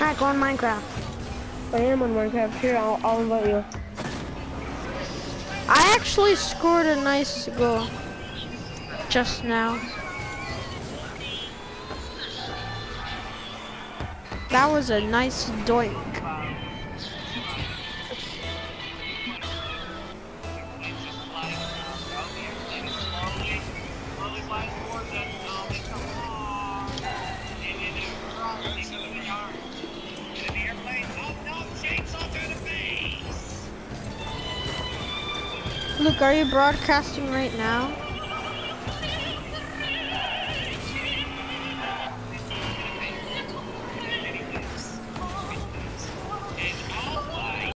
Alright, go on Minecraft. I am on Minecraft. Here, I'll, I'll invite you. I actually scored a nice goal just now. That was a nice doink. Luke, are you broadcasting right now?